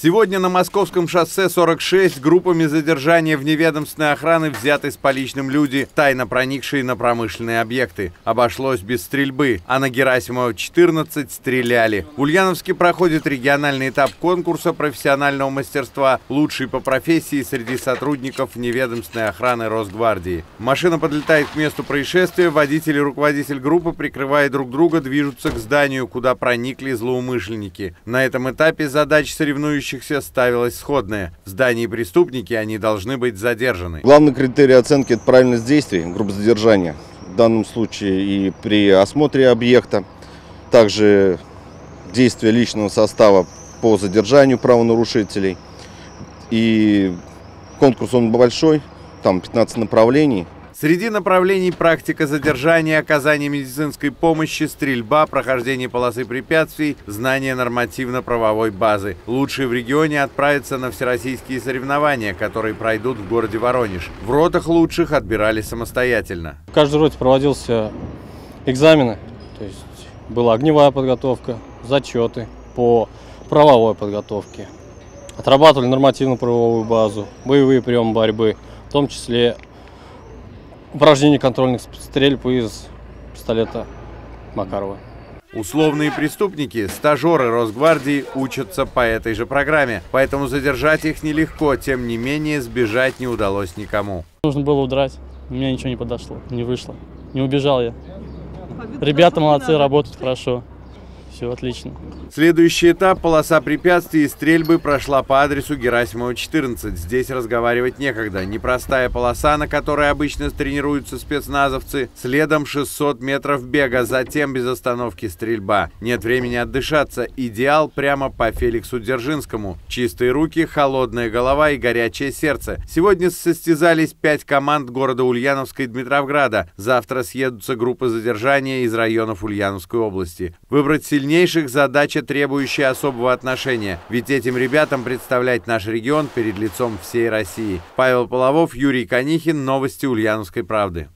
Сегодня на московском шоссе 46 группами задержания вневедомственной охраны взяты с поличным люди, тайно проникшие на промышленные объекты. Обошлось без стрельбы, а на Герасимова 14 стреляли. В Ульяновске проходит региональный этап конкурса профессионального мастерства «Лучший по профессии» среди сотрудников вневедомственной охраны Росгвардии. Машина подлетает к месту происшествия, водитель и руководитель группы, прикрывая друг друга, движутся к зданию, куда проникли злоумышленники. На этом этапе задач соревнующих трудящихся ставилось сходное. В здании преступники, они должны быть задержаны. Главный критерий оценки – это правильность действий группы задержания. В данном случае и при осмотре объекта. Также действия личного состава по задержанию правонарушителей. И конкурс он большой, там 15 направлений – Среди направлений практика задержания, оказание медицинской помощи, стрельба, прохождение полосы препятствий, знание нормативно-правовой базы. Лучшие в регионе отправятся на всероссийские соревнования, которые пройдут в городе Воронеж. В ротах лучших отбирали самостоятельно. В каждой роте проводился экзамены, то есть была огневая подготовка, зачеты по правовой подготовке. Отрабатывали нормативно-правовую базу, боевые приемы борьбы, в том числе упражнение контрольных стрельб из пистолета Макарова. Условные преступники, стажеры Росгвардии учатся по этой же программе, поэтому задержать их нелегко, тем не менее сбежать не удалось никому. Нужно было удрать, у меня ничего не подошло, не вышло, не убежал я. Ребята молодцы, работают хорошо. Все отлично. Следующий этап – полоса препятствий и стрельбы прошла по адресу Герасимова 14. Здесь разговаривать некогда. Непростая полоса, на которой обычно тренируются спецназовцы. Следом 600 метров бега, затем без остановки стрельба. Нет времени отдышаться. Идеал прямо по Феликсу Дзержинскому. Чистые руки, холодная голова и горячее сердце. Сегодня состязались пять команд города Ульяновска и Дмитровграда. Завтра съедутся группы задержания из районов Ульяновской области. Выбрать сильнее сильнейших задача, требующая особого отношения, ведь этим ребятам представлять наш регион перед лицом всей России. Павел Половов, Юрий Конихин, Новости Ульяновской правды.